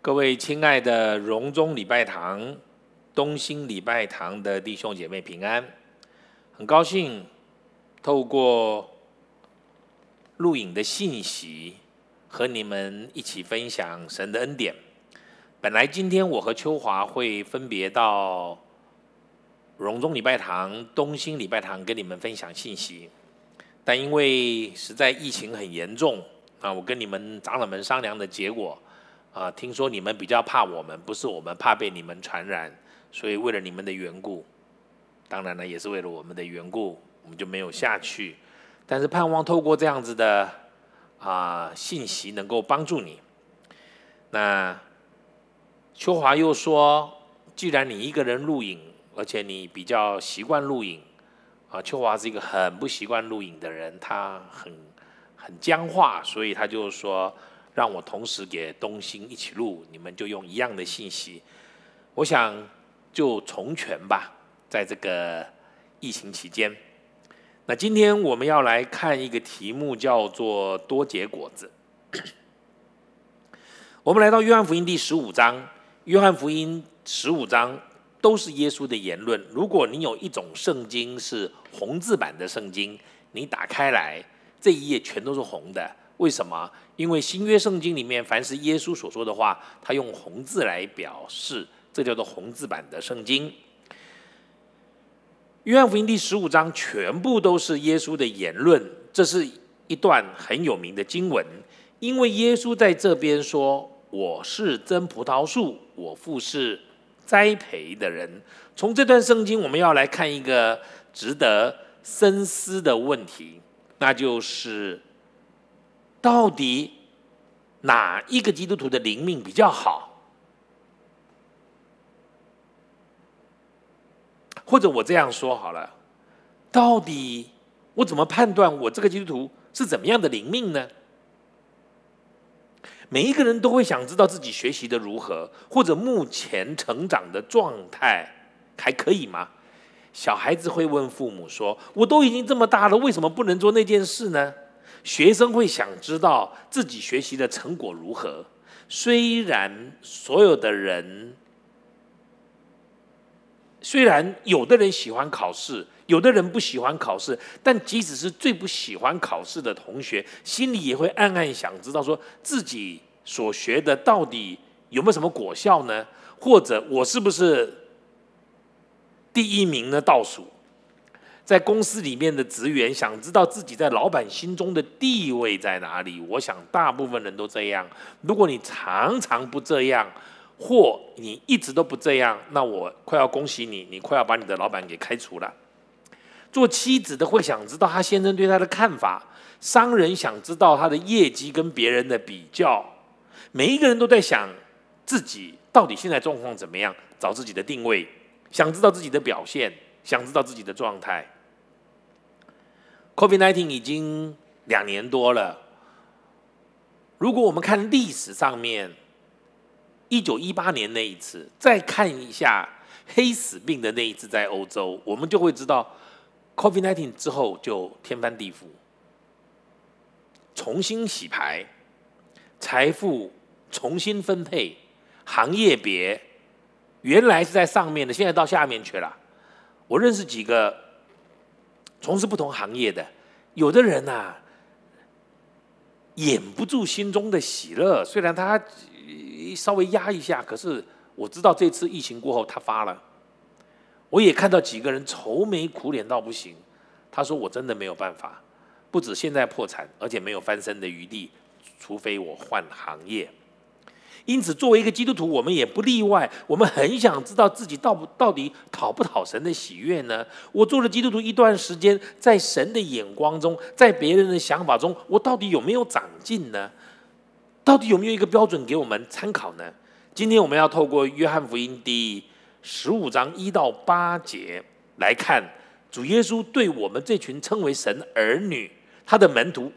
各位亲爱的荣中礼拜堂、东兴礼拜堂的弟兄姐妹平安，很高兴透过录影的信息和你们一起分享神的恩典。本来今天我和秋华会分别到荣中礼拜堂、东兴礼拜堂跟你们分享信息，但因为实在疫情很严重啊，我跟你们长老们商量的结果。啊，听说你们比较怕我们，不是我们怕被你们传染，所以为了你们的缘故，当然呢也是为了我们的缘故，我们就没有下去。但是盼望透过这样子的啊信息，能够帮助你。那秋华又说，既然你一个人录影，而且你比较习惯录影，啊，秋华是一个很不习惯录影的人，他很很僵化，所以他就说。让我同时给东兴一起录，你们就用一样的信息。我想就从权吧，在这个疫情期间。那今天我们要来看一个题目，叫做“多结果子”。我们来到约翰福音第十五章，约翰福音十五章都是耶稣的言论。如果你有一种圣经是红字版的圣经，你打开来，这一页全都是红的。为什么？因为新约圣经里面，凡是耶稣所说的话，他用红字来表示，这叫做红字版的圣经。约翰福音第十五章全部都是耶稣的言论，这是一段很有名的经文。因为耶稣在这边说：“我是真葡萄树，我父是栽培的人。”从这段圣经，我们要来看一个值得深思的问题，那就是。到底哪一个基督徒的灵命比较好？或者我这样说好了，到底我怎么判断我这个基督徒是怎么样的灵命呢？每一个人都会想知道自己学习的如何，或者目前成长的状态还可以吗？小孩子会问父母说：“我都已经这么大了，为什么不能做那件事呢？”学生会想知道自己学习的成果如何。虽然所有的人，虽然有的人喜欢考试，有的人不喜欢考试，但即使是最不喜欢考试的同学，心里也会暗暗想知道，说自己所学的到底有没有什么果效呢？或者我是不是第一名呢？倒数。在公司里面的职员想知道自己在老板心中的地位在哪里？我想大部分人都这样。如果你常常不这样，或你一直都不这样，那我快要恭喜你，你快要把你的老板给开除了。做妻子的会想知道他先生对他的看法，商人想知道他的业绩跟别人的比较。每一个人都在想自己到底现在状况怎么样，找自己的定位，想知道自己的表现，想知道自己的状态。Covid nineteen 已经两年多了。如果我们看历史上面，一九一八年那一次，再看一下黑死病的那一次在欧洲，我们就会知道，Covid nineteen 之后就天翻地覆，重新洗牌，财富重新分配，行业别原来是在上面的，现在到下面去了。我认识几个。从事不同行业的，有的人呐，掩不住心中的喜乐。虽然他稍微压一下，可是我知道这次疫情过后他发了。我也看到几个人愁眉苦脸到不行。他说：“我真的没有办法，不止现在破产，而且没有翻身的余地，除非我换行业。”因此，作为一个基督徒，我们也不例外。我们很想知道自己到不到底讨不讨神的喜悦呢？我做了基督徒一段时间，在神的眼光中，在别人的想法中，我到底有没有长进呢？到底有没有一个标准给我们参考呢？今天我们要透过约翰福音第十五章一到八节来看，主耶稣对我们这群称为神儿女、他的门徒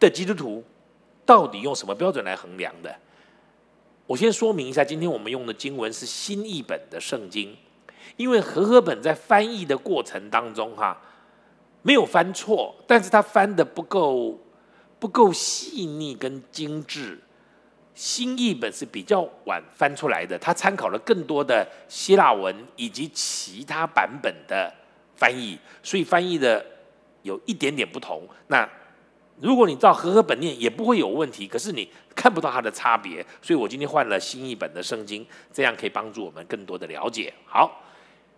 的基督徒，到底用什么标准来衡量的？我先说明一下，今天我们用的经文是新译本的圣经，因为和合本在翻译的过程当中，哈，没有翻错，但是他翻的不够不够细腻跟精致，新译本是比较晚翻出来的，它参考了更多的希腊文以及其他版本的翻译，所以翻译的有一点点不同。那如果你照和合本念，也不会有问题。可是你看不到它的差别，所以我今天换了新译本的圣经，这样可以帮助我们更多的了解。好，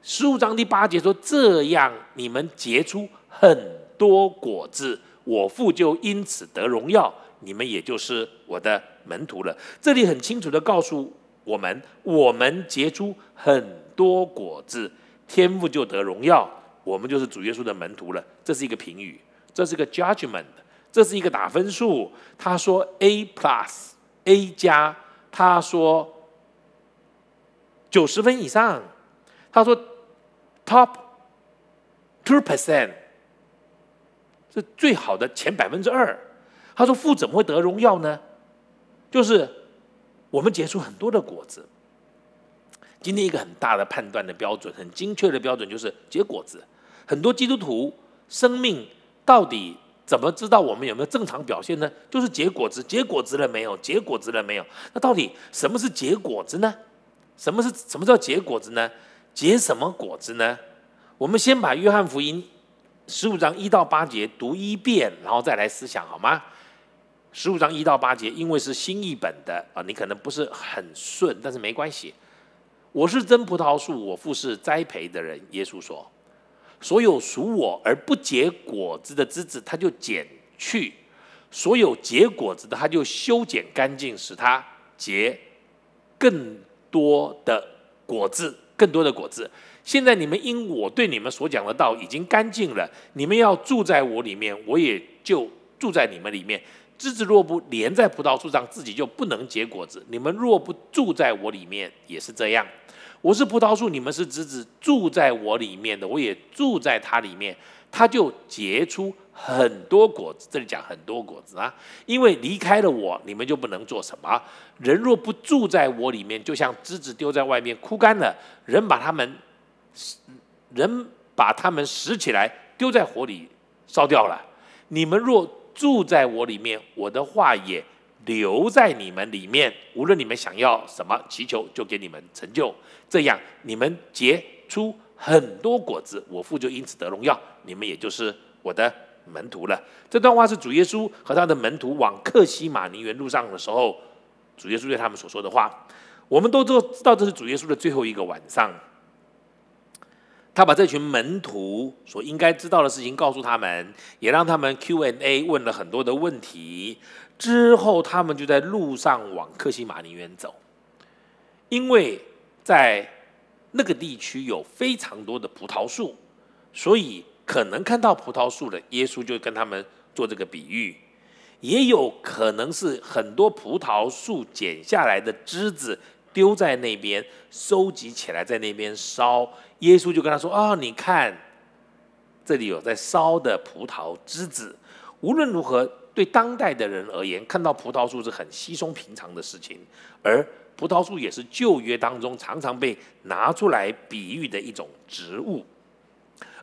十五章第八节说：“这样你们结出很多果子，我父就因此得荣耀，你们也就是我的。”门徒了，这里很清楚的告诉我们：我们结出很多果子，天父就得荣耀，我们就是主耶稣的门徒了。这是一个评语，这是个 judgment，这是一个打分数。他说 A plus，A 加，他说九十分以上，他说 top two percent，是最好的前百分之二。他说父怎么会得荣耀呢？就是我们结出很多的果子。今天一个很大的判断的标准，很精确的标准，就是结果子。很多基督徒生命到底怎么知道我们有没有正常表现呢？就是结果子，结果子了没有？结果子了没有？那到底什么是结果子呢？什么是什么叫结果子呢？结什么果子呢？我们先把约翰福音十五章一到八节读一遍，然后再来思想，好吗？十五章一到八节，因为是新译本的啊，你可能不是很顺，但是没关系。我是真葡萄树，我父是栽培的人。耶稣说：“所有属我而不结果子的枝子，他就剪去；所有结果子的，他就修剪干净，使它结更多的果子，更多的果子。现在你们因我对你们所讲的道已经干净了，你们要住在我里面，我也就住在你们里面。”枝子若不连在葡萄树上，自己就不能结果子。你们若不住在我里面，也是这样。我是葡萄树，你们是枝子，住在我里面的，我也住在它里面，它就结出很多果子。这里讲很多果子啊，因为离开了我，你们就不能做什么。人若不住在我里面，就像枝子丢在外面枯干了。人把它们，人把它们拾起来，丢在火里烧掉了。你们若住在我里面，我的话也留在你们里面。无论你们想要什么，祈求就给你们成就。这样，你们结出很多果子，我父就因此得荣耀。你们也就是我的门徒了。这段话是主耶稣和他的门徒往克西马尼园路上的时候，主耶稣对他们所说的话。我们都知知道，这是主耶稣的最后一个晚上。他把这群门徒所应该知道的事情告诉他们，也让他们 Q&A 问了很多的问题。之后，他们就在路上往克西马尼园走，因为在那个地区有非常多的葡萄树，所以可能看到葡萄树的耶稣就跟他们做这个比喻，也有可能是很多葡萄树剪下来的枝子。丢在那边，收集起来在那边烧。耶稣就跟他说：“啊，你看，这里有在烧的葡萄枝子。无论如何，对当代的人而言，看到葡萄树是很稀松平常的事情。而葡萄树也是旧约当中常常被拿出来比喻的一种植物。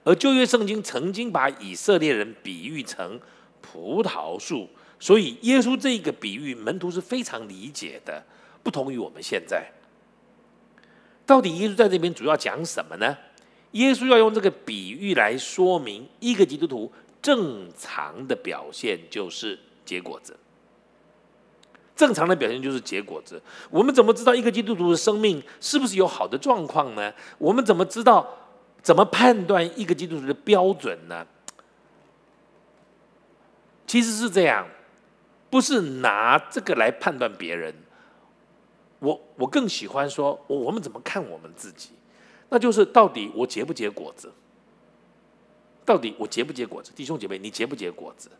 而旧约圣经曾经把以色列人比喻成葡萄树，所以耶稣这个比喻，门徒是非常理解的。”不同于我们现在，到底耶稣在这边主要讲什么呢？耶稣要用这个比喻来说明，一个基督徒正常的表现就是结果子。正常的表现就是结果子。我们怎么知道一个基督徒的生命是不是有好的状况呢？我们怎么知道？怎么判断一个基督徒的标准呢？其实是这样，不是拿这个来判断别人。我我更喜欢说，我们怎么看我们自己？那就是到底我结不结果子？到底我结不结果子？弟兄姐妹，你结不结果子？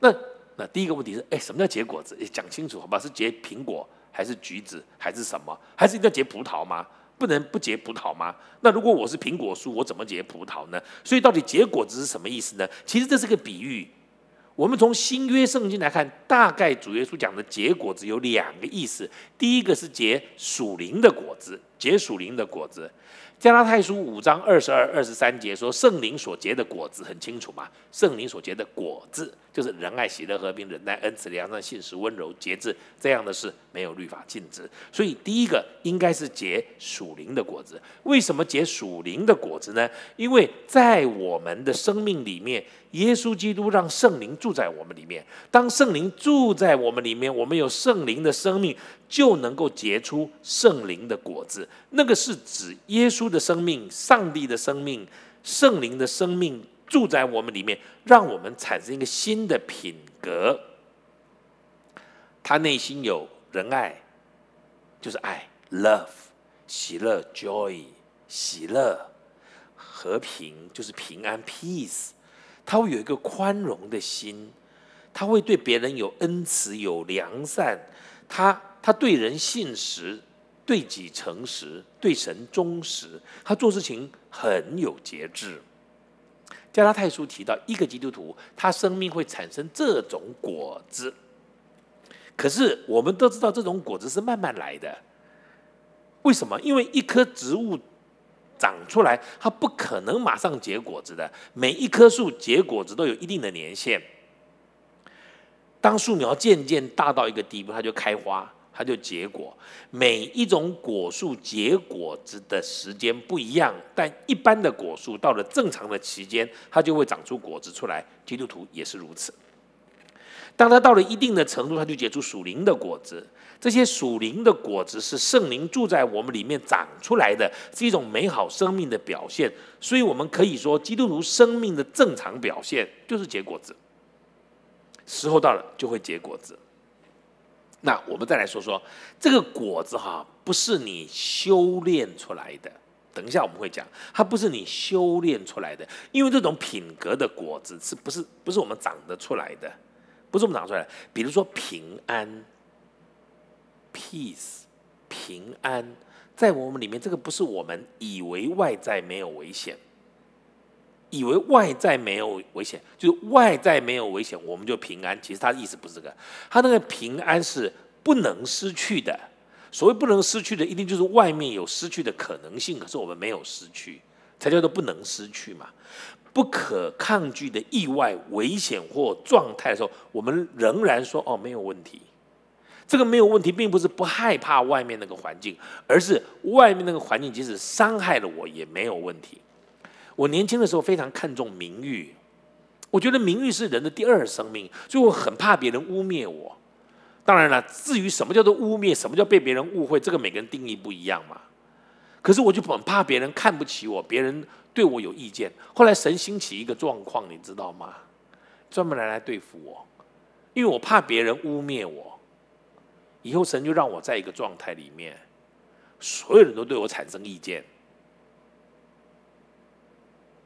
那那第一个问题是，哎，什么叫结果子？讲清楚好吧？是结苹果还是橘子还是什么？还是要结葡萄吗？不能不结葡萄吗？那如果我是苹果树，我怎么结葡萄呢？所以到底结果子是什么意思呢？其实这是个比喻。我们从新约圣经来看，大概主耶稣讲的结果子有两个意思。第一个是结属灵的果子，结属灵的果子；加拉太书五章二十二、二十三节说，圣灵所结的果子很清楚嘛？圣灵所结的果子就是仁爱、喜乐、和平、忍耐、恩慈、良善、信实、温柔、节制，这样的事没有律法禁止。所以第一个应该是结属灵的果子。为什么结属灵的果子呢？因为在我们的生命里面，耶稣基督让圣灵住在我们里面。当圣灵住在我们里面，我们有圣灵的生命。就能够结出圣灵的果子，那个是指耶稣的生命、上帝的生命、圣灵的生命住在我们里面，让我们产生一个新的品格。他内心有仁爱，就是爱 （love）；喜乐 （joy）；喜乐、和平就是平安 （peace）。他会有一个宽容的心，他会对别人有恩慈、有良善，他。他对人信实，对己诚实，对神忠实。他做事情很有节制。加拉太书提到，一个基督徒他生命会产生这种果子。可是我们都知道，这种果子是慢慢来的。为什么？因为一棵植物长出来，它不可能马上结果子的。每一棵树结果子都有一定的年限。当树苗渐渐大到一个地步，它就开花。它就结果，每一种果树结果子的时间不一样，但一般的果树到了正常的期间，它就会长出果子出来。基督徒也是如此。当它到了一定的程度，它就结出属灵的果子。这些属灵的果子是圣灵住在我们里面长出来的，是一种美好生命的表现。所以，我们可以说，基督徒生命的正常表现就是结果子。时候到了，就会结果子。那我们再来说说这个果子哈，不是你修炼出来的。等一下我们会讲，它不是你修炼出来的，因为这种品格的果子是不是不是我们长得出来的？不是我们长出来的。比如说平安，peace，平安，在我们里面，这个不是我们以为外在没有危险。以为外在没有危险，就是外在没有危险，我们就平安。其实他的意思不是这个，他那个平安是不能失去的。所谓不能失去的，一定就是外面有失去的可能性，可是我们没有失去，才叫做不能失去嘛。不可抗拒的意外、危险或状态的时候，我们仍然说哦没有问题。这个没有问题，并不是不害怕外面那个环境，而是外面那个环境即使伤害了我也没有问题。我年轻的时候非常看重名誉，我觉得名誉是人的第二生命，所以我很怕别人污蔑我。当然了，至于什么叫做污蔑，什么叫被别人误会，这个每个人定义不一样嘛。可是我就很怕别人看不起我，别人对我有意见。后来神兴起一个状况，你知道吗？专门来来对付我，因为我怕别人污蔑我。以后神就让我在一个状态里面，所有人都对我产生意见。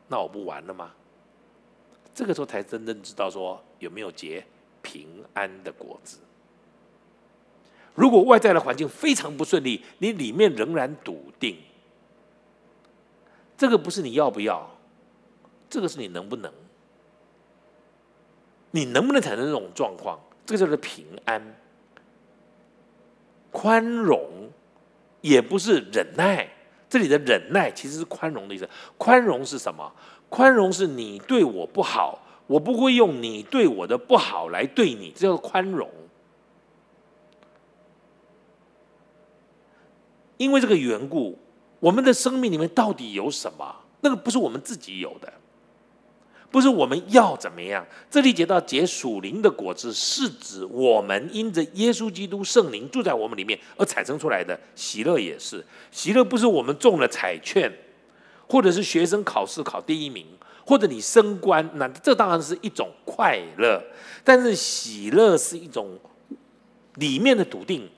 那我不完了吗？这个时候才真正知道说有没有结平安的果子。如果外在的环境非常不顺利，你里面仍然笃定，这个不是你要不要，这个是你能不能，你能不能产生这种状况？这个叫做平安、宽容，也不是忍耐。这里的忍耐其实是宽容的意思。宽容是什么？宽容是你对我不好，我不会用你对我的不好来对你，这叫宽容。因为这个缘故，我们的生命里面到底有什么？那个不是我们自己有的。不是我们要怎么样？这里解到结属灵的果子，是指我们因着耶稣基督圣灵住在我们里面而产生出来的喜乐，也是喜乐。不是我们中了彩券，或者是学生考试考第一名，或者你升官，那这当然是一种快乐。但是喜乐是一种里面的笃定，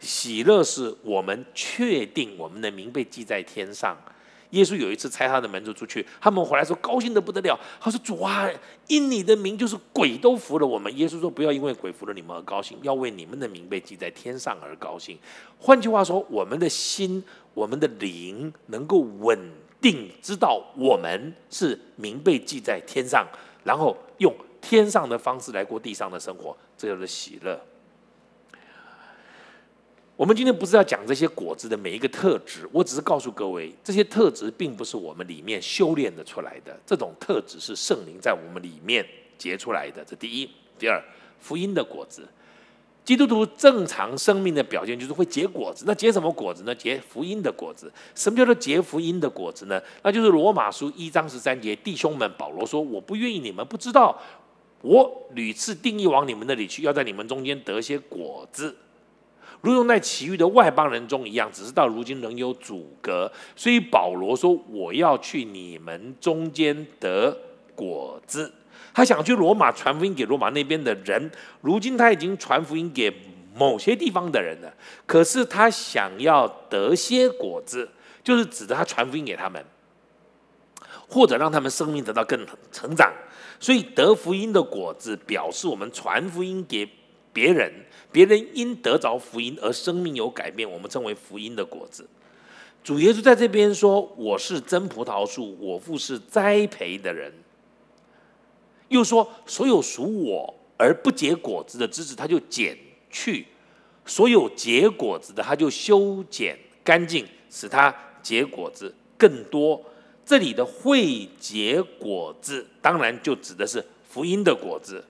喜乐是我们确定我们的名被记在天上。耶稣有一次拆他的门徒出去，他们回来说高兴的不得了。他说：“主啊，因你的名，就是鬼都服了我们。”耶稣说：“不要因为鬼服了你们而高兴，要为你们的名被记在天上而高兴。”换句话说，我们的心、我们的灵能够稳定，知道我们是名被记在天上，然后用天上的方式来过地上的生活，这就是喜乐。我们今天不是要讲这些果子的每一个特质，我只是告诉各位，这些特质并不是我们里面修炼的出来的，这种特质是圣灵在我们里面结出来的。这第一，第二，福音的果子。基督徒正常生命的表现就是会结果子，那结什么果子呢？结福音的果子。什么叫做结福音的果子呢？那就是罗马书一章十三节，弟兄们，保罗说：“我不愿意你们不知道，我屡次定义往你们那里去，要在你们中间得些果子，如同在其余的外邦人中一样，只是到如今仍有阻隔。所以保罗说：我要去你们中间得果子。”他想去罗马传福音给罗马那边的人，如今他已经传福音给某些地方的人了。可是他想要得些果子，就是指着他传福音给他们，或者让他们生命得到更成长。所以得福音的果子，表示我们传福音给别人，别人因得着福音而生命有改变，我们称为福音的果子。主耶稣在这边说：“我是真葡萄树，我父是栽培的人。”又说，所有属我而不结果子的枝子，他就剪去；所有结果子的，他就修剪干净，使它结果子更多。这里的会结果子，当然就指的是福音的果子。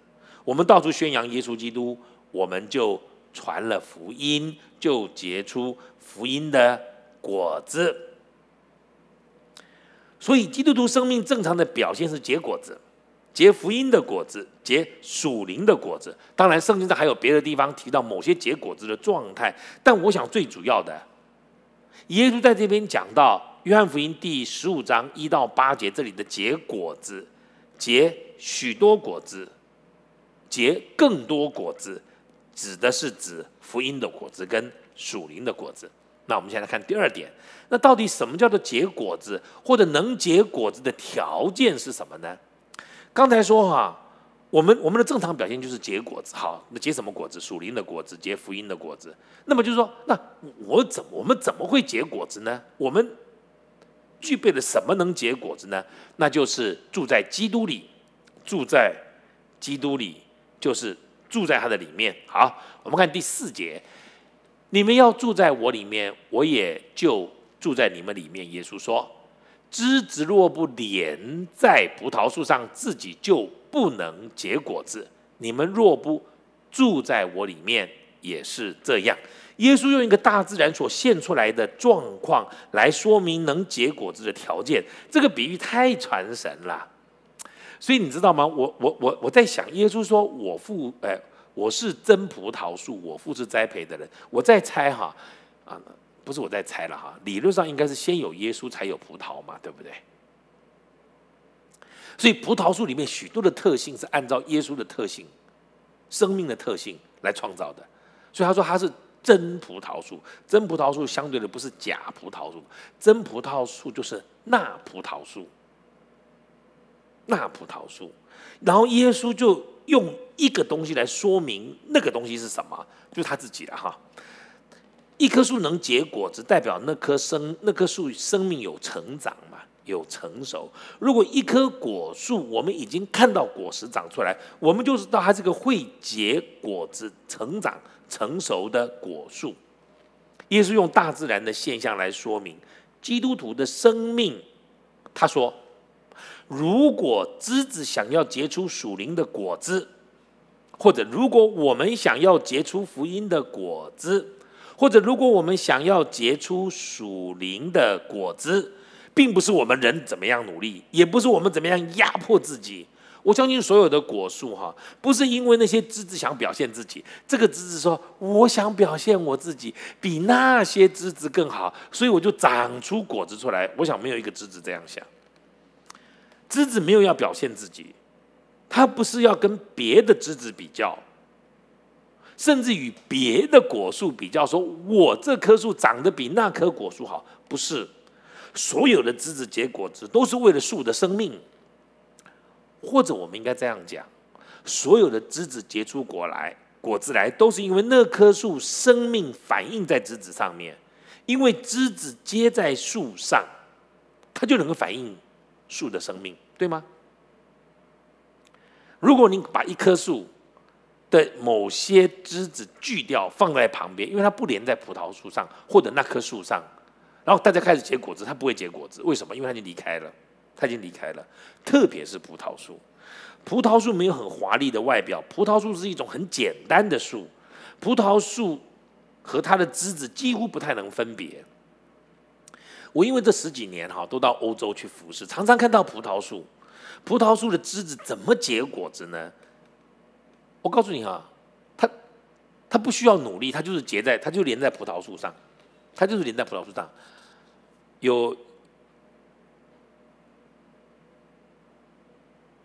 我们到处宣扬耶稣基督，我们就传了福音，就结出福音的果子。所以，基督徒生命正常的表现是结果子。结福音的果子，结属灵的果子。当然，圣经上还有别的地方提到某些结果子的状态，但我想最主要的，耶稣在这边讲到约翰福音第十五章一到八节这里的结果子，结许多果子，结更多果子，指的是指福音的果子跟属灵的果子。那我们现在看第二点，那到底什么叫做结果子，或者能结果子的条件是什么呢？刚才说哈，我们我们的正常表现就是结果子，好，那结什么果子？属灵的果子，结福音的果子。那么就是说，那我怎我们怎么会结果子呢？我们具备了什么能结果子呢？那就是住在基督里，住在基督里，就是住在他的里面。好，我们看第四节，你们要住在我里面，我也就住在你们里面。耶稣说。枝子若不连在葡萄树上，自己就不能结果子。你们若不住在我里面，也是这样。耶稣用一个大自然所现出来的状况来说明能结果子的条件，这个比喻太传神了。所以你知道吗？我我我我在想，耶稣说我父，哎，我是真葡萄树，我父是栽培的人。我在猜哈，啊。不是我在猜了哈，理论上应该是先有耶稣才有葡萄嘛，对不对？所以葡萄树里面许多的特性是按照耶稣的特性、生命的特性来创造的。所以他说他是真葡萄树，真葡萄树相对的不是假葡萄树，真葡萄树就是那葡萄树，那葡萄树。然后耶稣就用一个东西来说明那个东西是什么，就是他自己了哈。一棵树能结果子，代表那棵生那棵树生命有成长嘛，有成熟。如果一棵果树，我们已经看到果实长出来，我们就知道它是个会结果子、成长成熟的果树。耶稣用大自然的现象来说明基督徒的生命。他说：“如果枝子想要结出属灵的果子，或者如果我们想要结出福音的果子。”或者，如果我们想要结出属灵的果子，并不是我们人怎么样努力，也不是我们怎么样压迫自己。我相信所有的果树，哈，不是因为那些枝子想表现自己，这个枝子说我想表现我自己比那些枝子更好，所以我就长出果子出来。我想没有一个枝子这样想，枝子没有要表现自己，它不是要跟别的枝子比较。甚至与别的果树比较，说我这棵树长得比那棵果树好，不是所有的枝子结果子都是为了树的生命，或者我们应该这样讲，所有的枝子结出果来果子来，都是因为那棵树生命反映在枝子上面，因为枝子结在树上，它就能够反映树的生命，对吗？如果你把一棵树，的某些枝子锯掉，放在旁边，因为它不连在葡萄树上或者那棵树上，然后大家开始结果子，它不会结果子，为什么？因为它已经离开了，它已经离开了。特别是葡萄树，葡萄树没有很华丽的外表，葡萄树是一种很简单的树，葡萄树和它的枝子几乎不太能分别。我因为这十几年哈，都到欧洲去服侍，常常看到葡萄树，葡萄树的枝子怎么结果子呢？我告诉你哈，它它不需要努力，它就是结在，它就连在葡萄树上，它就是连在葡萄树上。有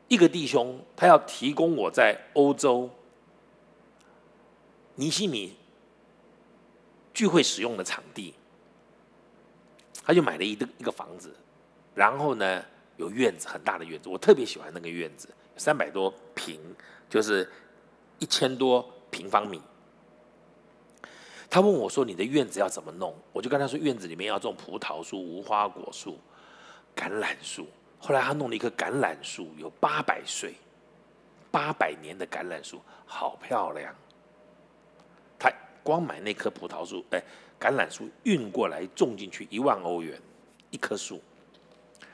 一个弟兄，他要提供我在欧洲尼西米聚会使用的场地，他就买了一个一个房子，然后呢有院子，很大的院子，我特别喜欢那个院子，三百多平，就是。一千多平方米，他问我说：“你的院子要怎么弄？”我就跟他说：“院子里面要种葡萄树、无花果树、橄榄树。”后来他弄了一棵橄榄树，有八百岁、八百年的橄榄树，好漂亮。他光买那棵葡萄树，哎，橄榄树运过来种进去一万欧元一棵树。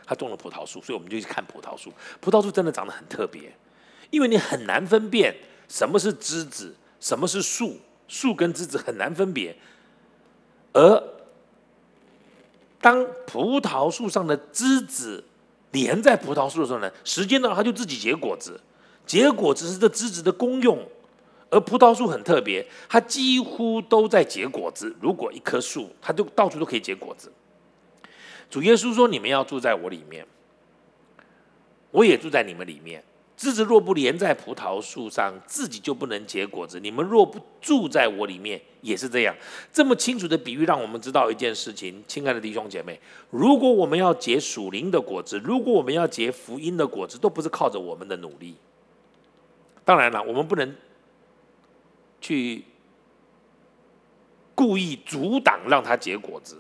他种了葡萄树，所以我们就去看葡萄树。葡萄树真的长得很特别，因为你很难分辨。什么是枝子？什么是树？树跟枝子很难分别。而当葡萄树上的枝子连在葡萄树的时候呢，时间到了它就自己结果子。结果子是这枝子的功用。而葡萄树很特别，它几乎都在结果子。如果一棵树，它就到处都可以结果子。主耶稣说：“你们要住在我里面，我也住在你们里面。”枝子若不连在葡萄树上，自己就不能结果子。你们若不住在我里面，也是这样。这么清楚的比喻，让我们知道一件事情，亲爱的弟兄姐妹，如果我们要结属灵的果子，如果我们要结福音的果子，都不是靠着我们的努力。当然了，我们不能去故意阻挡让它结果子。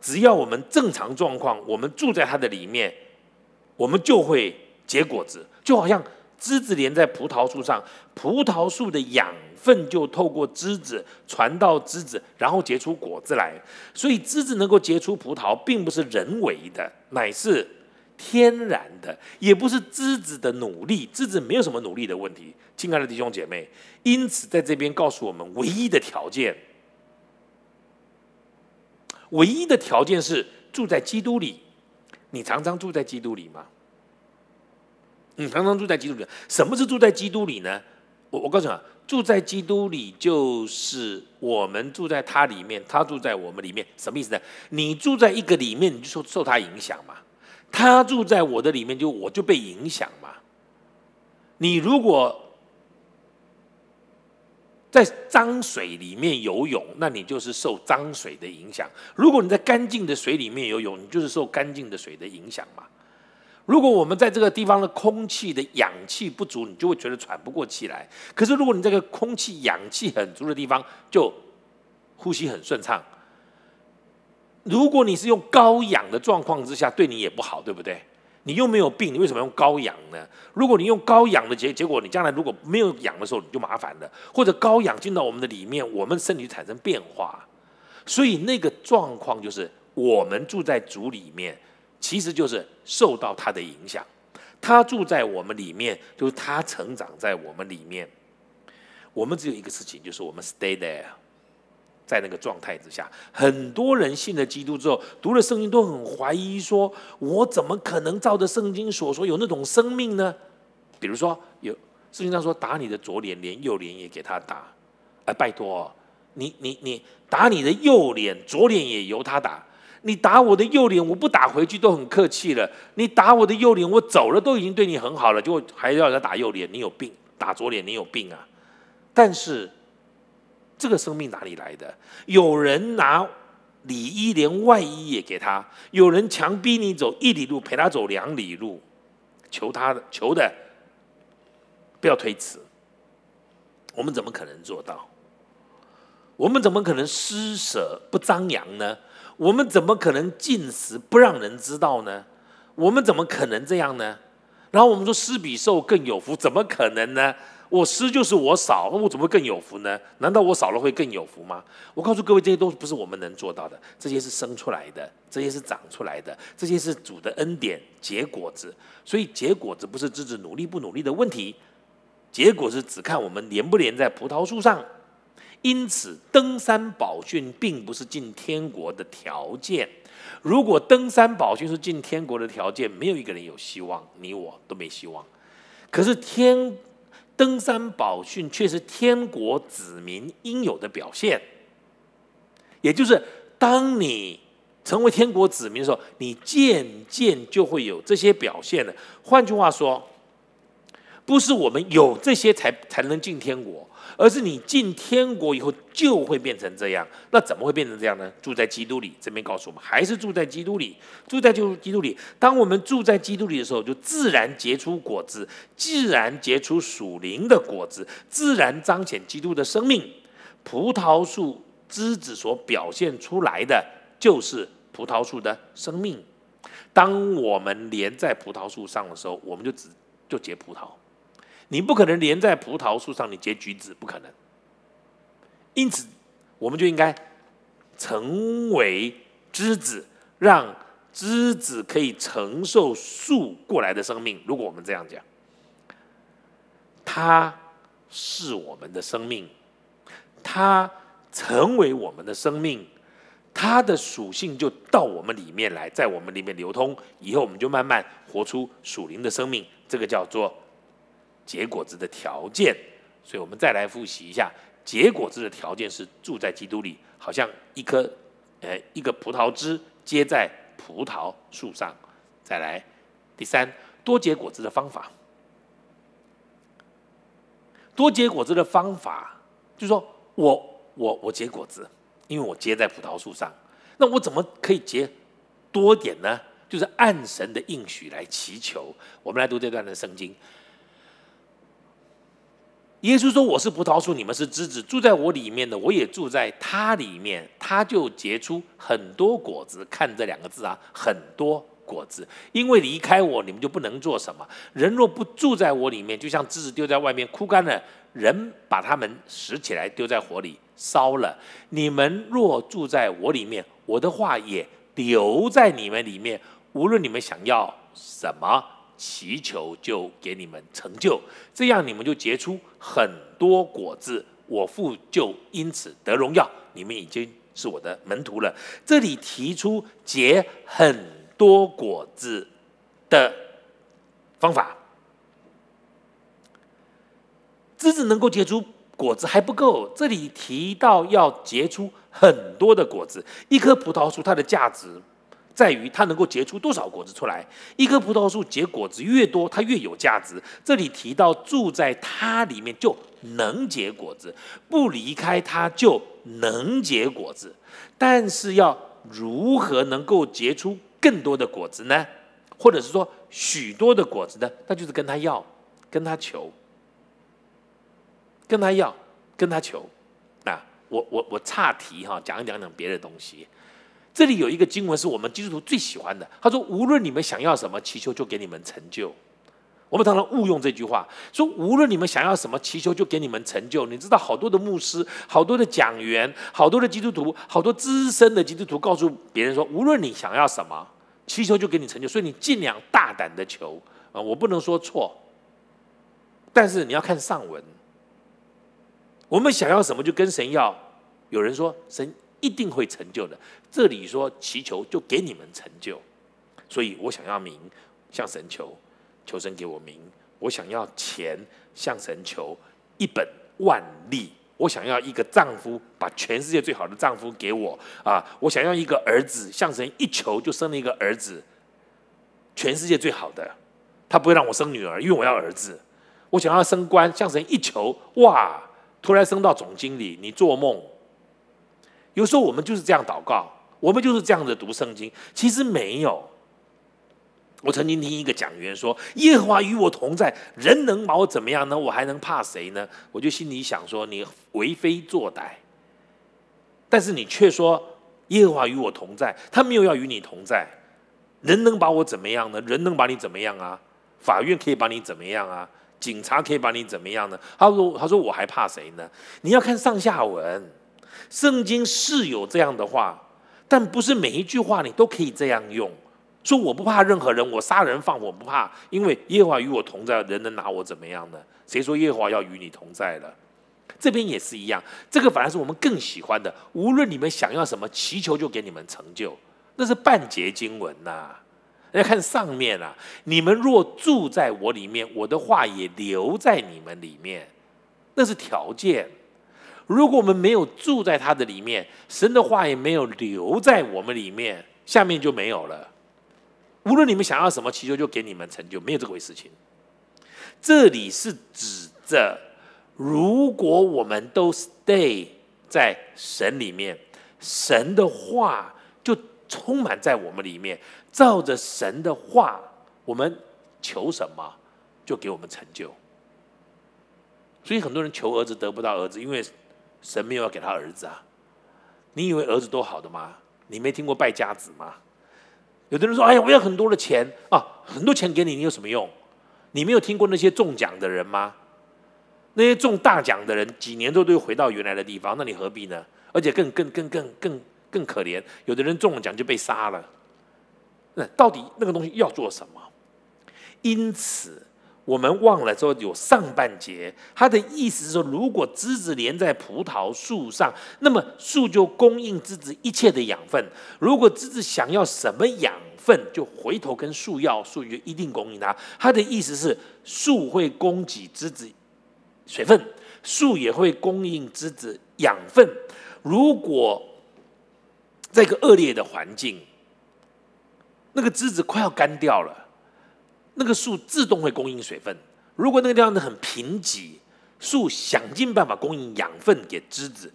只要我们正常状况，我们住在它的里面，我们就会。结果子就好像枝子连在葡萄树上，葡萄树的养分就透过枝子传到枝子，然后结出果子来。所以枝子能够结出葡萄，并不是人为的，乃是天然的，也不是枝子的努力。枝子没有什么努力的问题，亲爱的弟兄姐妹。因此，在这边告诉我们，唯一的条件，唯一的条件是住在基督里。你常常住在基督里吗？你常常住在基督里，什么是住在基督里呢？我我告诉你啊，住在基督里就是我们住在他里面，他住在我们里面，什么意思呢？你住在一个里面，你就受受他影响嘛；他住在我的里面，就我就被影响嘛。你如果在脏水里面游泳，那你就是受脏水的影响；如果你在干净的水里面游泳，你就是受干净的水的影响嘛。如果我们在这个地方的空气的氧气不足，你就会觉得喘不过气来。可是如果你这个空气氧气很足的地方，就呼吸很顺畅。如果你是用高氧的状况之下，对你也不好，对不对？你又没有病，你为什么用高氧呢？如果你用高氧的结结果，你将来如果没有氧的时候，你就麻烦了。或者高氧进到我们的里面，我们身体产生变化。所以那个状况就是我们住在主里面。其实就是受到他的影响，他住在我们里面，就是他成长在我们里面。我们只有一个事情，就是我们 stay there，在那个状态之下。很多人信了基督之后，读了圣经都很怀疑，说我怎么可能照着圣经所说有那种生命呢？比如说，有圣经上说打你的左脸，连右脸也给他打。哎，拜托，你你你打你的右脸，左脸也由他打。你打我的右脸，我不打回去都很客气了。你打我的右脸，我走了都已经对你很好了，就还要人打右脸，你有病；打左脸，你有病啊！但是这个生命哪里来的？有人拿里衣连外衣也给他，有人强逼你走一里路，陪他走两里路，求他的求的，不要推辞。我们怎么可能做到？我们怎么可能施舍不张扬呢？我们怎么可能进食不让人知道呢？我们怎么可能这样呢？然后我们说施比受更有福，怎么可能呢？我失就是我少，那我怎么会更有福呢？难道我少了会更有福吗？我告诉各位，这些都不是我们能做到的，这些是生出来的，这些是长出来的，这些是主的恩典结果子。所以结果子不是自己努力不努力的问题，结果是只看我们连不连在葡萄树上。因此，登山宝训并不是进天国的条件。如果登山宝训是进天国的条件，没有一个人有希望，你我都没希望。可是天登山宝训却是天国子民应有的表现，也就是当你成为天国子民的时候，你渐渐就会有这些表现了。换句话说，不是我们有这些才才能进天国。而是你进天国以后就会变成这样，那怎么会变成这样呢？住在基督里，这边告诉我们，还是住在基督里，住在就基督里。当我们住在基督里的时候，就自然结出果子，自然结出属灵的果子，自然彰显基督的生命。葡萄树枝子所表现出来的，就是葡萄树的生命。当我们连在葡萄树上的时候，我们就只就结葡萄。你不可能连在葡萄树上，你结橘子不可能。因此，我们就应该成为枝子，让枝子可以承受树过来的生命。如果我们这样讲，它是我们的生命，它成为我们的生命，它的属性就到我们里面来，在我们里面流通，以后我们就慢慢活出属灵的生命。这个叫做。结果子的条件，所以我们再来复习一下，结果子的条件是住在基督里，好像一颗，呃，一个葡萄枝接在葡萄树上。再来，第三，多结果子的方法，多结果子的方法，就是说我我我结果子，因为我结在葡萄树上，那我怎么可以结多点呢？就是按神的应许来祈求。我们来读这段的圣经。耶稣说：“我是葡萄树，你们是枝子，住在我里面的，我也住在他里面，他就结出很多果子。看这两个字啊，很多果子。因为离开我，你们就不能做什么。人若不住在我里面，就像枝子丢在外面枯干了，人把它们拾起来丢在火里烧了。你们若住在我里面，我的话也留在你们里面。无论你们想要什么。”祈求就给你们成就，这样你们就结出很多果子，我父就因此得荣耀。你们已经是我的门徒了。这里提出结很多果子的方法，枝子能够结出果子还不够，这里提到要结出很多的果子。一棵葡萄树，它的价值。在于它能够结出多少果子出来。一棵葡萄树结果子越多，它越有价值。这里提到住在它里面就能结果子，不离开它就能结果子。但是要如何能够结出更多的果子呢？或者是说许多的果子呢？那就是跟他要，跟他求，跟他要，跟他求。啊，我我我岔题哈，讲一讲讲别的东西。这里有一个经文是我们基督徒最喜欢的。他说：“无论你们想要什么，祈求就给你们成就。”我们常常误用这句话，说：“无论你们想要什么，祈求就给你们成就。”你知道，好多的牧师、好多的讲员、好多的基督徒、好多资深的基督徒告诉别人说：“无论你想要什么，祈求就给你成就。”所以你尽量大胆的求啊！我不能说错，但是你要看上文。我们想要什么，就跟神要。有人说神。一定会成就的。这里说祈求就给你们成就，所以我想要名，向神求，求神给我名。我想要钱，向神求一本万利。我想要一个丈夫，把全世界最好的丈夫给我啊！我想要一个儿子，向神一求就生了一个儿子，全世界最好的。他不会让我生女儿，因为我要儿子。我想要升官，向神一求，哇！突然升到总经理，你做梦。有时候我们就是这样祷告，我们就是这样的读圣经。其实没有。我曾经听一个讲员说：“耶和华与我同在，人能把我怎么样呢？我还能怕谁呢？”我就心里想说：“你为非作歹。”但是你却说：“耶和华与我同在。”他没有要与你同在。人能把我怎么样呢？人能把你怎么样啊？法院可以把你怎么样啊？警察可以把你怎么样呢？他说：“他说我还怕谁呢？你要看上下文，圣经是有这样的话，但不是每一句话你都可以这样用。说我不怕任何人，我杀人放火不怕，因为耶和华与我同在，人能拿我怎么样呢？谁说耶和华要与你同在了？这边也是一样，这个反而是我们更喜欢的。无论你们想要什么，祈求就给你们成就，那是半节经文呐。”要看上面啊！你们若住在我里面，我的话也留在你们里面，那是条件。如果我们没有住在他的里面，神的话也没有留在我们里面，下面就没有了。无论你们想要什么祈求，就给你们成就，没有这回事。情这里是指着，如果我们都 stay 在神里面，神的话就充满在我们里面。照着神的话，我们求什么，就给我们成就。所以很多人求儿子得不到儿子，因为神没有要给他儿子啊。你以为儿子多好的吗？你没听过败家子吗？有的人说：“哎呀，我要很多的钱啊，很多钱给你，你有什么用？”你没有听过那些中奖的人吗？那些中大奖的人，几年都都回到原来的地方，那你何必呢？而且更更更更更更可怜，有的人中了奖就被杀了。那到底那个东西要做什么？因此，我们忘了说有上半节，它的意思是说，如果枝子连在葡萄树上，那么树就供应枝子一切的养分。如果枝子想要什么养分，就回头跟树要，树就一定供应它。它的意思是，树会供给枝子水分，树也会供应枝子养分。如果在一个恶劣的环境，那个枝子快要干掉了，那个树自动会供应水分。如果那个地方的很贫瘠，树想尽办法供应养分给枝子。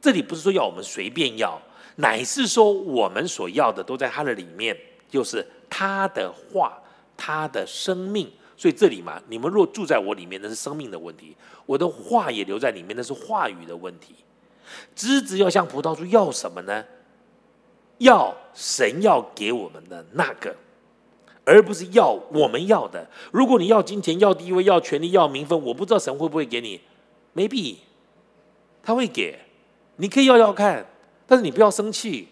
这里不是说要我们随便要，乃是说我们所要的都在它的里面，就是它的话，它的生命。所以这里嘛，你们若住在我里面，那是生命的问题；我的话也留在里面，那是话语的问题。枝子要向葡萄树要什么呢？要神要给我们的那个，而不是要我们要的。如果你要金钱、要地位、要权利、要名分，我不知道神会不会给你。Maybe 他会给，你可以要要看，但是你不要生气。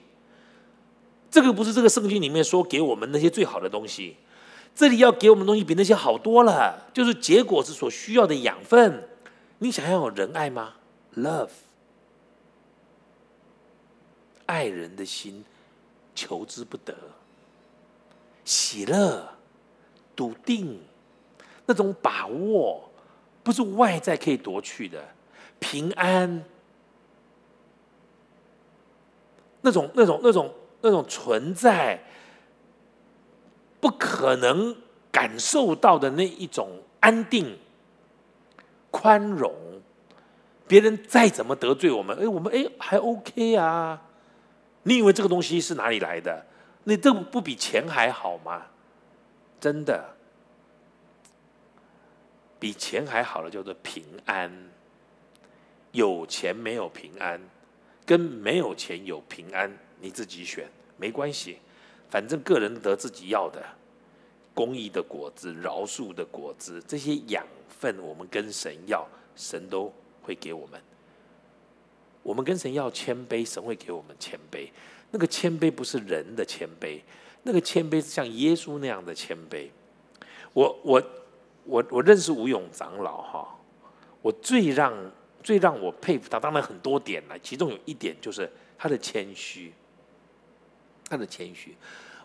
这个不是这个圣经里面说给我们那些最好的东西，这里要给我们东西比那些好多了，就是结果是所需要的养分。你想要有仁爱吗？Love，爱人的心。求之不得，喜乐、笃定，那种把握，不是外在可以夺去的。平安，那种、那种、那种、那种存在，不可能感受到的那一种安定、宽容。别人再怎么得罪我们，哎，我们哎还 OK 啊。你以为这个东西是哪里来的？你这不比钱还好吗？真的，比钱还好的叫做平安。有钱没有平安，跟没有钱有平安，你自己选，没关系。反正个人得自己要的，公益的果子、饶恕的果子，这些养分，我们跟神要，神都会给我们。我们跟神要谦卑，神会给我们谦卑。那个谦卑不是人的谦卑，那个谦卑是像耶稣那样的谦卑。我我我我认识吴勇长老哈，我最让最让我佩服他，当然很多点了，其中有一点就是他的谦虚，他的谦虚。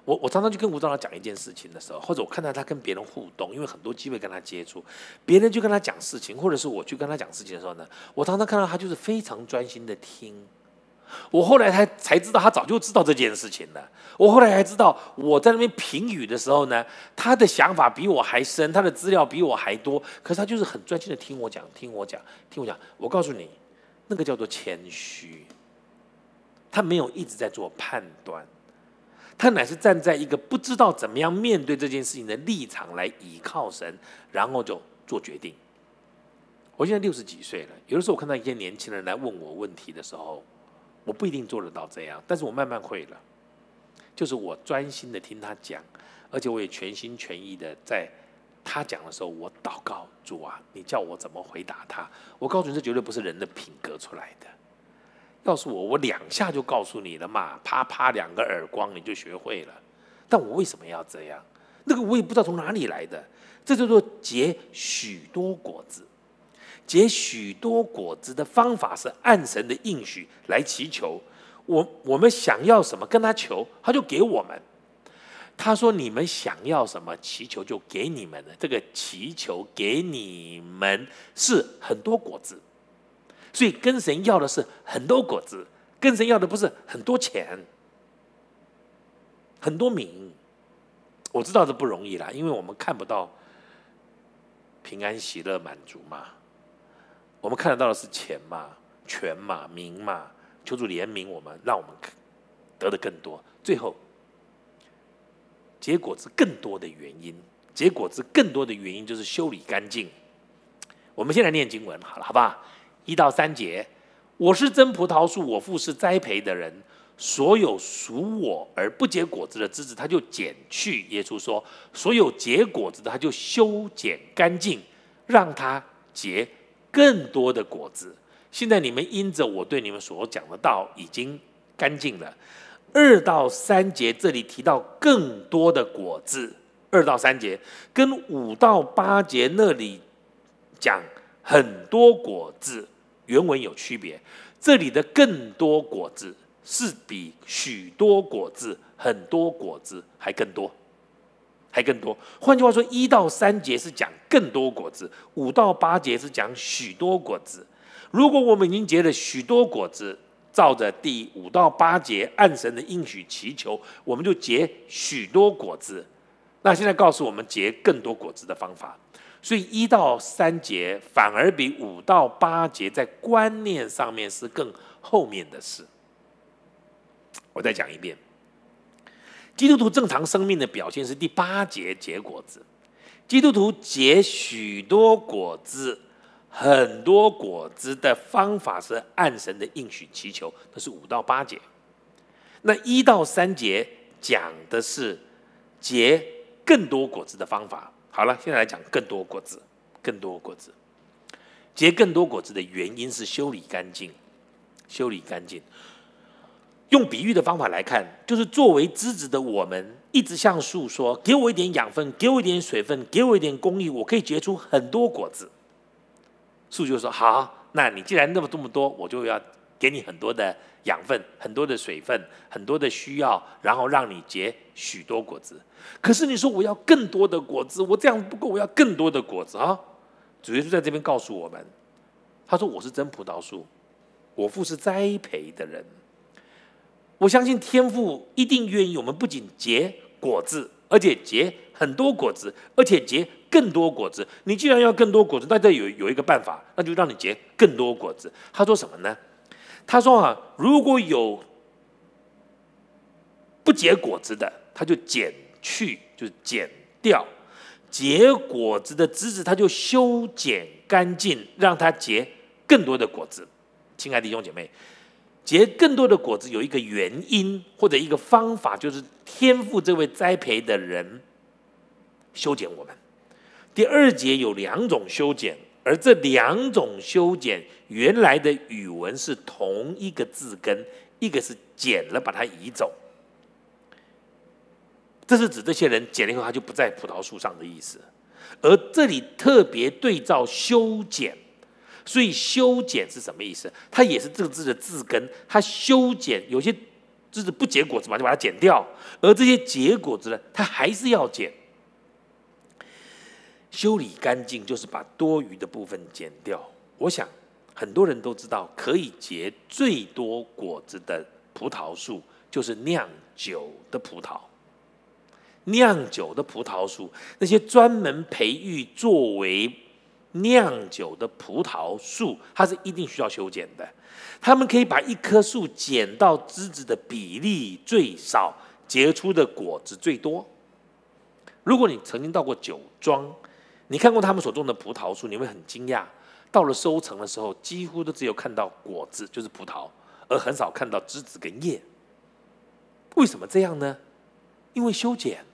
我我常常去跟吴长老讲一件事情的时候，或者我看到他跟别人互动，因为很多机会跟他接触，别人就跟他讲事情，或者是我去跟他讲事情的时候呢，我常常看到他就是非常专心的听。我后来才才知道，他早就知道这件事情了。我后来还知道，我在那边评语的时候呢，他的想法比我还深，他的资料比我还多，可是他就是很专心的听我讲，听我讲，听我讲。我告诉你，那个叫做谦虚，他没有一直在做判断。他乃是站在一个不知道怎么样面对这件事情的立场来倚靠神，然后就做决定。我现在六十几岁了，有的时候我看到一些年轻人来问我问题的时候，我不一定做得到这样，但是我慢慢会了。就是我专心的听他讲，而且我也全心全意的在他讲的时候，我祷告主啊，你叫我怎么回答他？我告诉你，这绝对不是人的品格出来的。要是我，我两下就告诉你了嘛，啪啪两个耳光你就学会了。但我为什么要这样？那个我也不知道从哪里来的。这叫做结许多果子。结许多果子的方法是按神的应许来祈求。我我们想要什么，跟他求，他就给我们。他说：“你们想要什么，祈求就给你们的。这个祈求给你们是很多果子，所以跟神要的是很多果子，跟神要的不是很多钱、很多名。我知道这不容易啦，因为我们看不到平安、喜乐、满足嘛。我们看得到的是钱嘛、权嘛、名嘛。求主怜悯我们，让我们得的更多。最后。”结果子更多的原因，结果子更多的原因就是修理干净。我们先来念经文好了，好不好？一到三节，我是真葡萄树，我父是栽培的人。所有属我而不结果子的枝子，他就剪去。耶稣说：所有结果子的，他就修剪干净，让它结更多的果子。现在你们因着我对你们所讲的道，已经干净了。二到三节这里提到更多的果子，二到三节跟五到八节那里讲很多果子，原文有区别。这里的更多果子是比许多果子、很多果子还更多，还更多。换句话说，一到三节是讲更多果子，五到八节是讲许多果子。如果我们已经结了许多果子，照着第五到八节按神的应许祈求，我们就结许多果子。那现在告诉我们结更多果子的方法，所以一到三节反而比五到八节在观念上面是更后面的事。我再讲一遍，基督徒正常生命的表现是第八节结果子，基督徒结许多果子。很多果子的方法是按神的应许祈求，那是五到八节。那一到三节讲的是结更多果子的方法。好了，现在来讲更多果子，更多果子，结更多果子的原因是修理干净，修理干净。用比喻的方法来看，就是作为枝子的我们，一直向树说：“给我一点养分，给我一点水分，给我一点公益，我可以结出很多果子。”树就说：“好，那你既然那么这么多，我就要给你很多的养分、很多的水分、很多的需要，然后让你结许多果子。可是你说我要更多的果子，我这样不够，我要更多的果子啊！”主耶稣在这边告诉我们：“他说我是真葡萄树，我父是栽培的人。我相信天父一定愿意我们不仅结果子，而且结很多果子，而且结。”更多果子，你既然要更多果子，那这有有一个办法，那就让你结更多果子。他说什么呢？他说啊，如果有不结果子的，他就剪去，就是剪掉；结果子的枝子，他就修剪干净，让它结更多的果子。亲爱的弟兄姐妹，结更多的果子有一个原因或者一个方法，就是天赋这位栽培的人修剪我们。第二节有两种修剪，而这两种修剪原来的语文是同一个字根，一个是剪了把它移走，这是指这些人剪了以后他就不在葡萄树上的意思。而这里特别对照修剪，所以修剪是什么意思？它也是这个字的字根，它修剪有些枝子不结果子嘛，就把它剪掉，而这些结果子呢，它还是要剪。修理干净就是把多余的部分剪掉。我想很多人都知道，可以结最多果子的葡萄树就是酿酒的葡萄。酿酒的葡萄树，那些专门培育作为酿酒的葡萄树，它是一定需要修剪的。他们可以把一棵树剪到枝子的比例最少，结出的果子最多。如果你曾经到过酒庄，你看过他们所种的葡萄树，你会很惊讶。到了收成的时候，几乎都只有看到果子，就是葡萄，而很少看到枝子跟叶。为什么这样呢？因为修剪，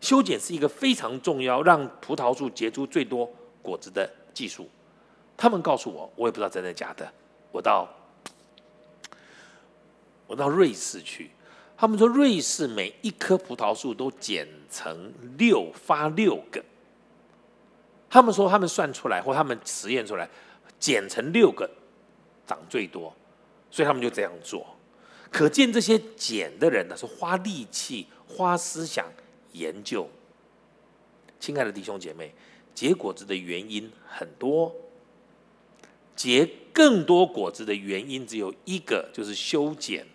修剪是一个非常重要，让葡萄树结出最多果子的技术。他们告诉我，我也不知道真的假的。我到我到瑞士去，他们说瑞士每一棵葡萄树都剪成六发六个。他们说他们算出来，或他们实验出来，剪成六个长最多，所以他们就这样做。可见这些剪的人呢，是花力气、花思想研究。亲爱的弟兄姐妹，结果子的原因很多，结更多果子的原因只有一个，就是修剪。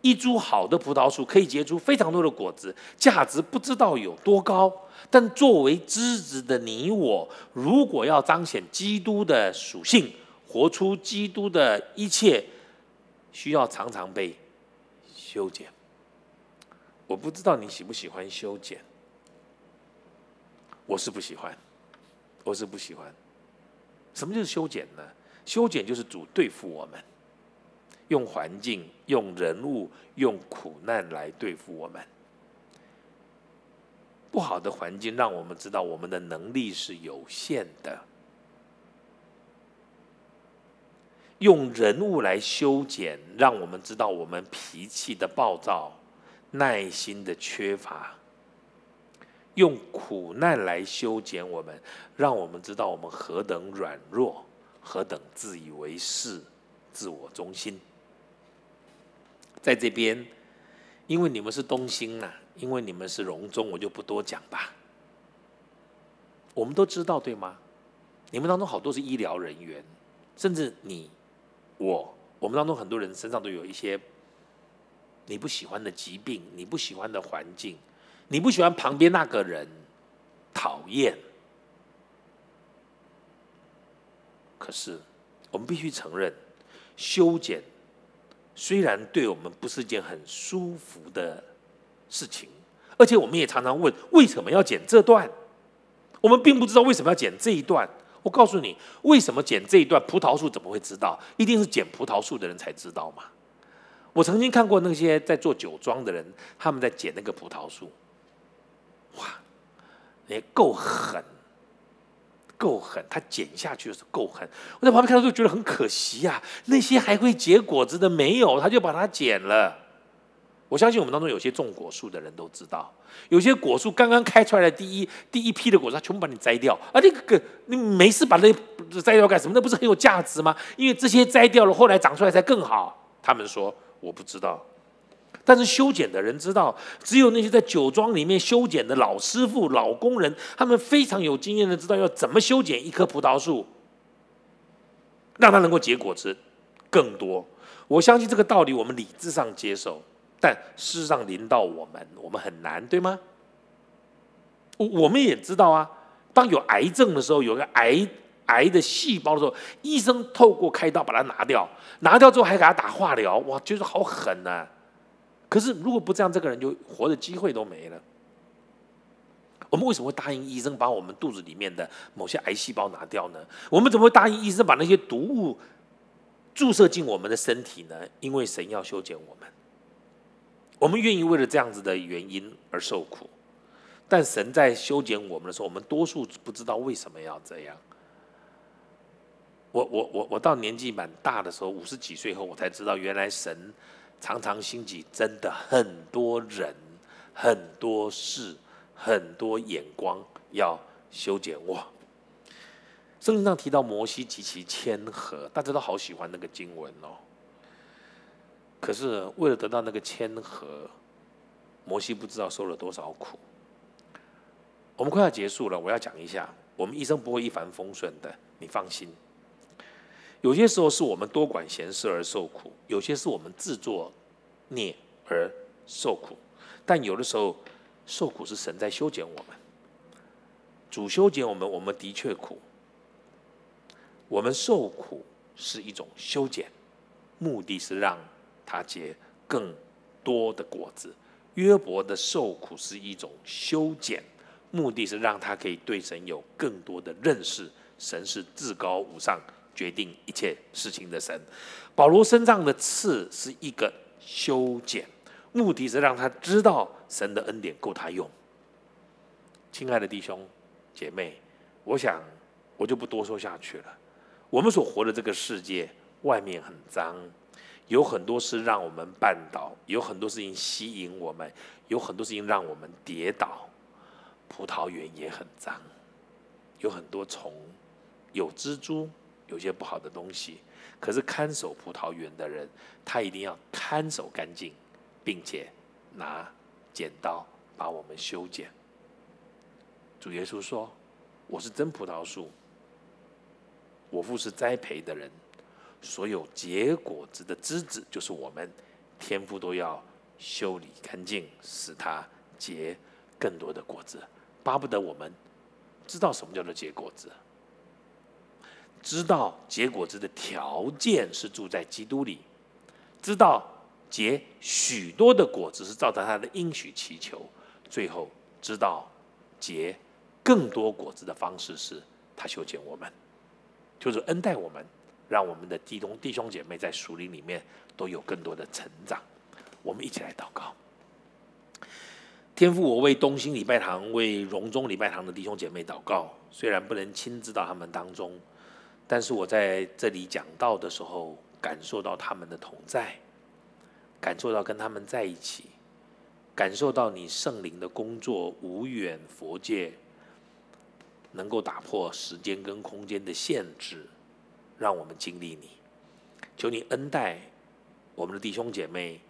一株好的葡萄树可以结出非常多的果子，价值不知道有多高。但作为枝子的你我，如果要彰显基督的属性，活出基督的一切，需要常常被。修剪，我不知道你喜不喜欢修剪。我是不喜欢，我是不喜欢。什么就是修剪呢？修剪就是主对付我们，用环境、用人物、用苦难来对付我们。不好的环境让我们知道我们的能力是有限的。用人物来修剪，让我们知道我们脾气的暴躁、耐心的缺乏；用苦难来修剪我们，让我们知道我们何等软弱、何等自以为是、自我中心。在这边，因为你们是东兴呐，因为你们是荣中，我就不多讲吧。我们都知道，对吗？你们当中好多是医疗人员，甚至你。我我们当中很多人身上都有一些你不喜欢的疾病，你不喜欢的环境，你不喜欢旁边那个人，讨厌。可是我们必须承认，修剪虽然对我们不是一件很舒服的事情，而且我们也常常问为什么要剪这段，我们并不知道为什么要剪这一段。我告诉你，为什么剪这一段葡萄树？怎么会知道？一定是剪葡萄树的人才知道嘛。我曾经看过那些在做酒庄的人，他们在剪那个葡萄树，哇，也够狠，够狠！他剪下去的时候够狠。我在旁边看到就觉得很可惜呀，那些还会结果子的没有，他就把它剪了。我相信我们当中有些种果树的人都知道，有些果树刚刚开出来的第一第一批的果子，他全部把你摘掉，啊，那个你没事把那摘掉干什么？那不是很有价值吗？因为这些摘掉了，后来长出来才更好。他们说我不知道，但是修剪的人知道，只有那些在酒庄里面修剪的老师傅、老工人，他们非常有经验的知道要怎么修剪一棵葡萄树，让它能够结果子更多。我相信这个道理，我们理智上接受。但事实上临到我们，我们很难，对吗？我我们也知道啊，当有癌症的时候，有个癌癌的细胞的时候，医生透过开刀把它拿掉，拿掉之后还给他打化疗，哇，就是好狠呐！可是如果不这样，这个人就活的机会都没了。我们为什么会答应医生把我们肚子里面的某些癌细胞拿掉呢？我们怎么会答应医生把那些毒物注射进我们的身体呢？因为神要修剪我们。我们愿意为了这样子的原因而受苦，但神在修剪我们的时候，我们多数不知道为什么要这样。我我我我到年纪蛮大的时候，五十几岁后，我才知道原来神常常兴起真的很多人、很多事、很多眼光要修剪我。圣经上提到摩西极其谦和，大家都好喜欢那个经文哦。可是为了得到那个谦和，摩西不知道受了多少苦。我们快要结束了，我要讲一下，我们一生不会一帆风顺的，你放心。有些时候是我们多管闲事而受苦，有些是我们自作孽而受苦，但有的时候受苦是神在修剪我们，主修剪我们，我们的确苦。我们受苦是一种修剪，目的是让。他结更多的果子。约伯的受苦是一种修剪，目的是让他可以对神有更多的认识。神是至高无上、决定一切事情的神。保罗身上的刺是一个修剪，目的是让他知道神的恩典够他用。亲爱的弟兄姐妹，我想我就不多说下去了。我们所活的这个世界，外面很脏，有很多事让我们绊倒，有很多事情吸引我们，有很多事情让我们跌倒。葡萄园也很脏，有很多虫，有蜘蛛，有些不好的东西。可是看守葡萄园的人，他一定要看守干净，并且拿剪刀把我们修剪。主耶稣说：“我是真葡萄树，我父是栽培的人，所有结果子的枝子就是我们，天父都要修理干净，使它结更多的果子。巴不得我们知道什么叫做结果子，知道结果子的条件是住在基督里，知道结许多的果子是照着他的应许祈求，最后知道结。”更多果子的方式是，他修剪我们，就是恩待我们，让我们的弟兄弟兄姐妹在属灵里面都有更多的成长。我们一起来祷告。天父，我为东兴礼拜堂、为荣中礼拜堂的弟兄姐妹祷告。虽然不能亲自到他们当中，但是我在这里讲道的时候，感受到他们的同在，感受到跟他们在一起，感受到你圣灵的工作，无远佛界。能够打破时间跟空间的限制，让我们经历你。求你恩待我们的弟兄姐妹，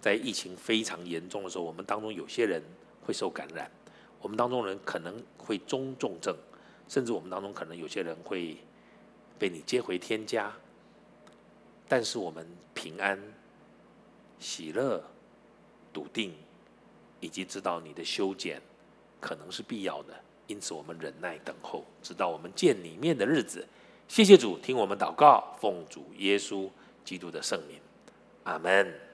在疫情非常严重的时候，我们当中有些人会受感染，我们当中人可能会中重症，甚至我们当中可能有些人会被你接回天家。但是我们平安、喜乐、笃定，以及知道你的修剪可能是必要的。因此，我们忍耐等候，直到我们见你面的日子。谢谢主，听我们祷告，奉主耶稣基督的圣名，阿门。